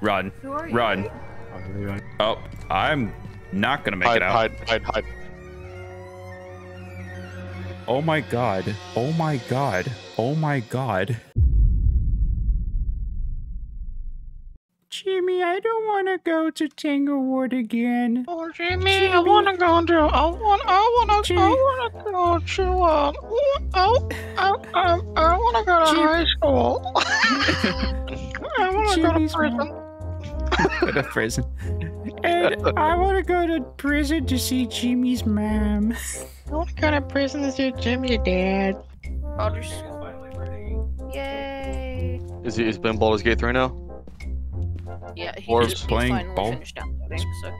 Run. Who you? Run. Oh, I'm not gonna make hide, it out. hide, hide, hide. Oh my god. Oh my god. Oh my god. Jimmy, I don't want to go to Tanglewood again. Oh, Jimmy, I wanna go to. I want. I wanna. I wanna go to. Uh, oh, I, I, I wanna go to Jimmy. high school. I wanna Jimmy's go to prison. Go to prison. And I want to go to prison to see Jimmy's mom. I wanna go to prison to see Jimmy's dad. Baldur's Yay. Is he? He's playing Baldur's Gate 3 now. Yeah, he's, Orbs he's playing finally ball- finished so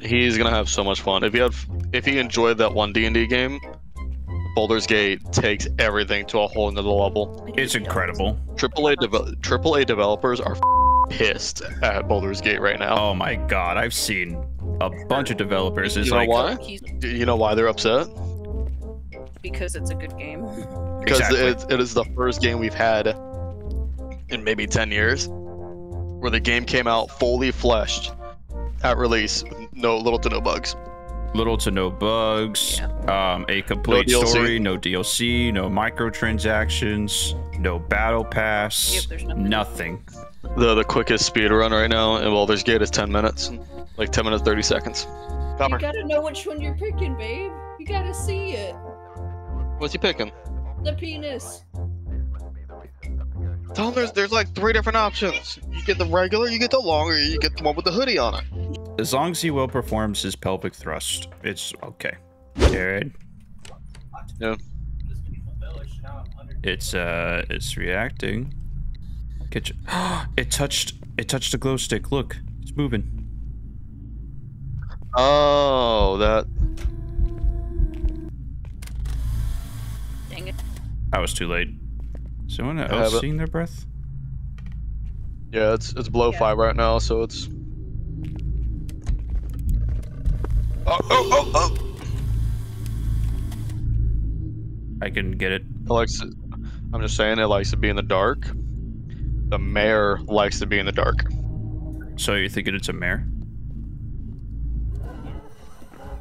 he's He's gonna have so much fun. If he had, if he enjoyed that one D and D game, Baldur's Gate takes everything to a whole another level. It's incredible. AAA devel- AAA developers are pissed at Baldur's Gate right now. Oh my god, I've seen a bunch of developers. It's You know like, why? he's Do you know why they're upset? because it's a good game. Because Exactly. it, it is the first game we've had in maybe 10 years where the game came out fully fleshed at release with no little to no bugs. Little to no bugs, um, a complete DLC. story, no DLC, no microtransactions, no battle pass, Yep, there's nothing. nothing. The the quickest speed run right now in Baldur's Gate is 10 minutes. Like 10 minutes 30 seconds. You gotta know which one you're picking, babe. You gotta see it. What's he picking? The penis. Tell him there's there's like three different options. You get the regular, you get the longer, you get the one with the hoodie on it. As long as he well performs his pelvic thrust, it's okay. Jared. Yeah. It's uh, it's reacting. Get you. it touched. It touched the glow stick. Look, it's moving. Oh, that Dang it. I was too late. Is anyone have else it. seeing their breath? yeah, it's it's below Yeah. five right now, so it's. Oh, oh, oh, oh. I can get it. It likes to, I'm just saying it likes to be in the dark. The mare likes to be in the dark. So you're thinking it's a mare?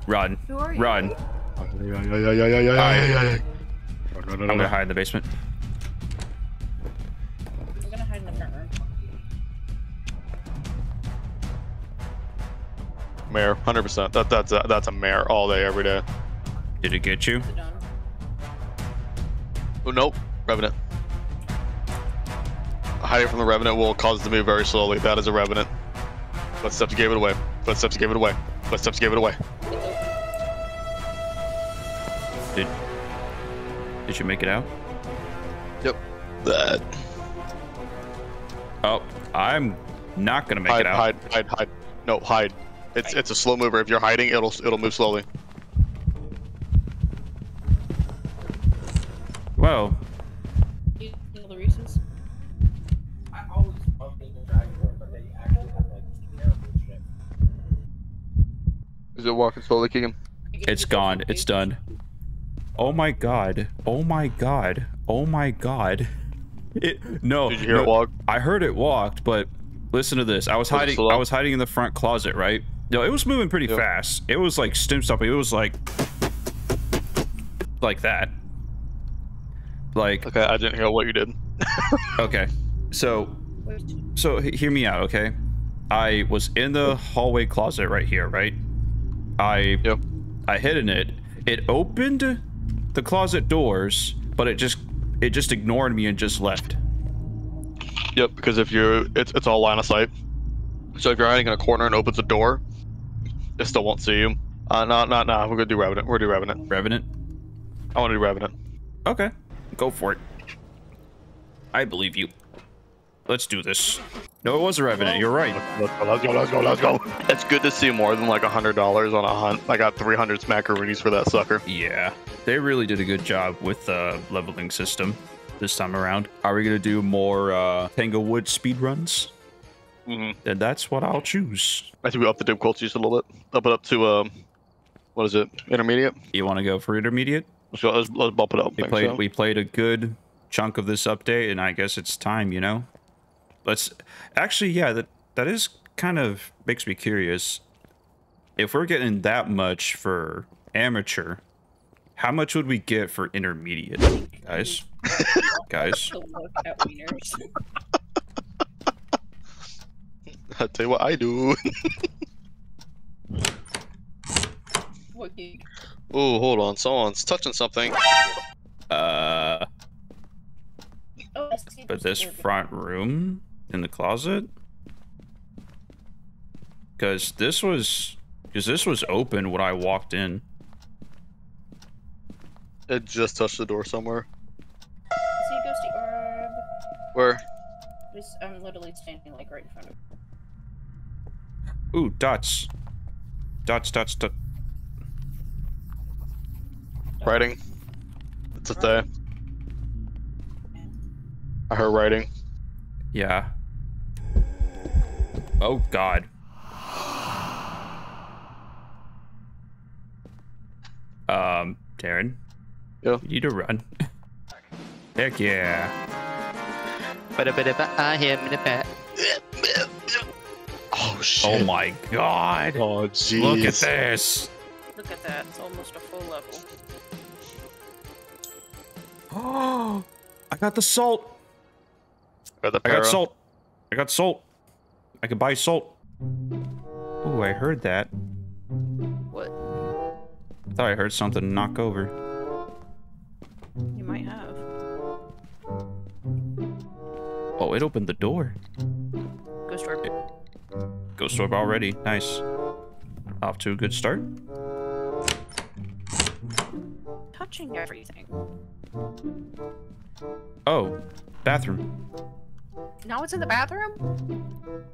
Run. Who are you? Run. I'm gonna hide in the basement. Mare, hundred percent. That that's a, that's a mare all day, every day. Did it get you? Oh nope, revenant. Hiding from the revenant will cause it to move very slowly. That is a revenant. Footsteps gave it away. Footsteps gave it away. Footsteps gave it away. Did Did you make it out? Yep. That. Oh, I'm not gonna make hide, it out. hide, hide, hide. No, hide. It's it's a slow mover. If you're hiding, it'll it'll move slowly. Well, You know the reasons? Is it walking slowly, Keegan? it's gone. It's done. Oh my god. Oh my god. Oh my god. It no. Did you hear no, it walk? I heard it walked, but listen to this. I was Was hiding. I was hiding in the front closet, right? No, it was moving pretty Yep. fast. It was like stim stopping. It was like like that. Like Okay, I didn't hear what you did. okay, so so hear me out, okay? I was in the hallway closet right here, right? I Yep. I hid in it. It opened the closet doors, but it just it just ignored me and just left. Yep, because if you're, it's it's all line of sight. So if you're hiding in a corner and opens a door, it still won't see you. Uh, no, no, no. We're gonna do Revenant. We're gonna do Revenant. Revenant. I want to do Revenant. Okay, go for it. I believe you. Let's do this. No, it was a Revenant. You're right. Let's go. Let's go. Let's go. Let's go. It's good to see more than like a hundred dollars on a hunt. I got 300 smackaroonies for that sucker. Yeah, they really did a good job with the leveling system this time around. Are we gonna do more uh, Tanglewood speed runs? Hmm Then that's what I'll choose. I think we up the difficulty just a little bit. Up it up to um, what is it? Intermediate. You want to go for intermediate? Let's. Let's, let's bump it up. We played so. we played a good chunk of this update, and I guess it's time, you know. Let's actually, yeah. That that is kind of makes me curious. If we're getting that much for amateur, how much would we get for intermediate, guys? guys, To look at wieners. I'll tell you what I do. What geek? Oh, hold on. Someone's touching something. uh, Oh, but this front room in the closet, because this was, because this was open when I walked in. It just touched the door somewhere. I see a ghosty orb. Where? Just, I'm literally standing like right in front of. Ooh, dots, dots, dots, dots. Writing. It's a day. I heard writing. Yeah. Oh God. Um, Darren. Yeah? You need to run. Heck yeah. Ba-da-ba-da-ba, I am in a bat. Oh, oh shit. Oh my God. Oh jeez. Look at this. Look at that. It's almost a full level. Oh, I got the salt. Got the I got salt. I got salt. I can buy salt. Ooh, I heard that. What? I thought I heard something knock over. You might have. Oh, it opened the door. Ghost orb. Ghost orb already. Nice. Off to a good start. Touching everything. Oh, bathroom. Now it's in the bathroom?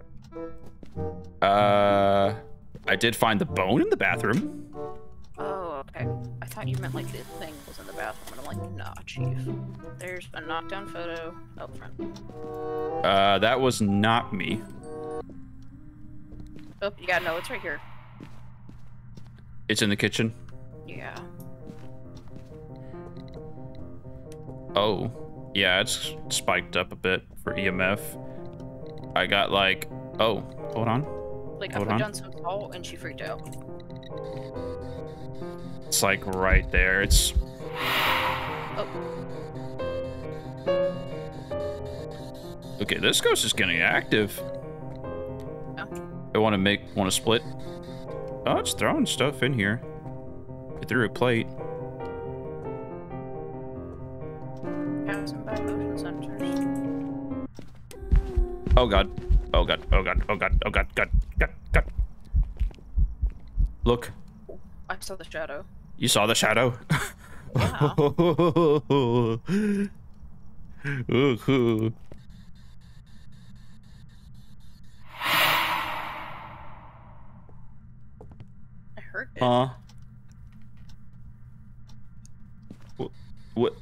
Uh, I did find the bone in the bathroom. Oh, okay. I thought you meant like the thing was in the bathroom, and I'm like, nah, chief. There's a knockdown photo up front. Uh, that was not me. Oh, you gotta know, it's right here. It's in the kitchen. Yeah. Oh, yeah, it's spiked up a bit for EMF. I got like, oh, hold on. Like, I Hold put on. down some salt, and she freaked out. It's like right there. It's Oh, okay. This ghost is getting active. I want to make want to split. Oh, it's throwing stuff in here. It threw a plate. have some bad motion sensors. Oh god. Oh god. Oh god. Oh god. Oh god. God. God. God. Look. I saw the shadow. You saw the shadow. Yeah. Ooh. I heard it. Huh? What? What?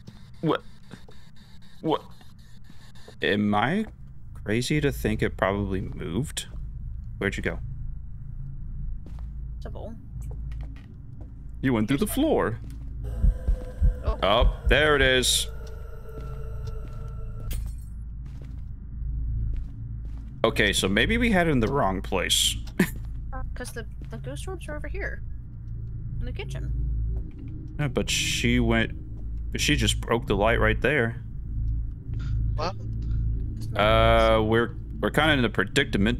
What? What? Am I crazy to think it probably moved? Where'd you go? It's a bowl. You went through the floor. Oh. Oh, there it is. Okay, so maybe we had it in the wrong place. Because the, the ghost orbs are over here. In the kitchen. Yeah, but she went. She just broke the light right there. What? Uh, we're we're kind of in a predicament.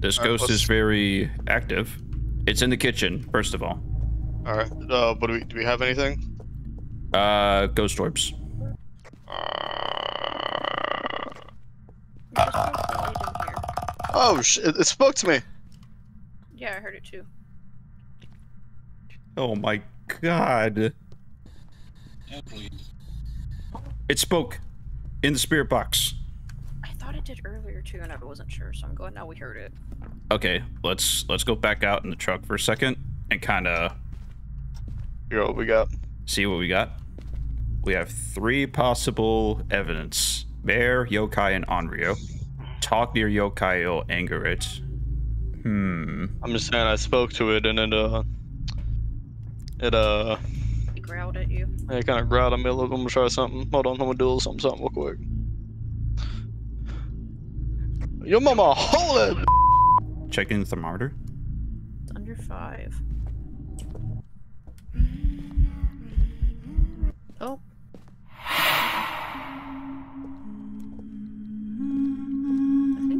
This Alright, ghost is very active. It's in the kitchen, first of all. All right. Uh, what do we do? We have anything? Uh, ghost orbs. Ghost orbs are right in here. Oh shit! It, it spoke to me. Yeah, I heard it too. Oh my god! It spoke in the spirit box. I thought it did earlier too, and I wasn't sure, so I'm going now we heard it. Okay, let's let's go back out in the truck for a second and kind of Here, what we got? see what we got. We have three possible evidence: Mare, Yokai, and Onryo. Talk near Yokai will anger it. Hmm. I'm just saying I spoke to it and it uh, it uh, He growled at you. it kind of growled at me a little. I'm gonna try something. Hold on, I'm gonna do a little something, something real quick. Your mama hold it. Checking the thermometer. It's under five. Oh.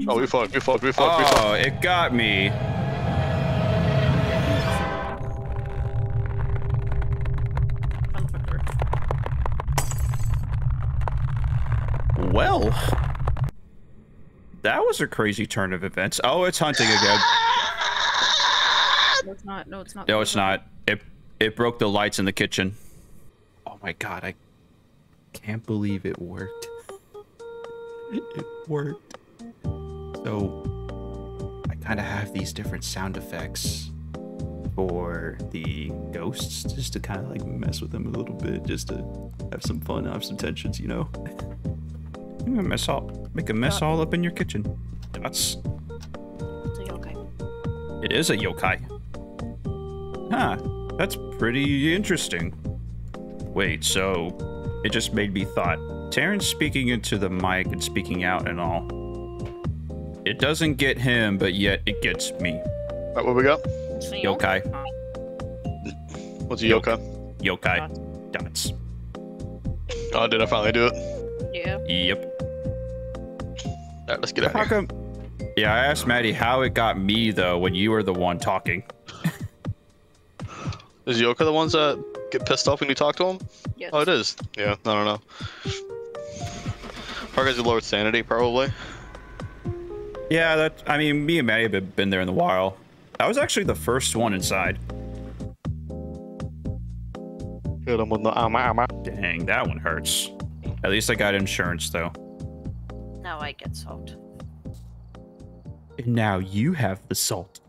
Oh, we fucked. We fucked. We fucked. We fucked. Oh, it got me. on the front door. Well, that was a crazy turn of events. Oh, it's hunting again. No, it's not. No, it's not. No, it's not. It it broke the lights in the kitchen. Oh my god, I can't believe it worked. It worked. So I kind of have these different sound effects for the ghosts, just to kind of like mess with them a little bit, just to have some fun, have some tensions, you know. I'm gonna mess all, make a mess all up in your kitchen. That's It's a yokai. it is a yokai. Huh, that's pretty interesting. Wait, so it just made me thought. Terrence speaking into the mic and speaking out and all. It doesn't get him, but yet it gets me. Alright, what we got? It's a Yokai. What's a yokai? Yokai. Uh, Dots. Oh, did I finally do it? Yeah. Yep. Alright, let's get out How here. come? Yeah, I asked Maddie how it got me though when you were the one talking. Is Yoka the ones that get pissed off when you talk to them? Yes. Oh, it is. Yeah, I don't know. Probably because you lowered sanity, probably. Yeah, that. I mean, me and Maddie have been there in a while. I was actually the first one inside. Hit him with the ama ama. Dang, that one hurts. At least I got insurance though. Now I get salt. And now you have the salt.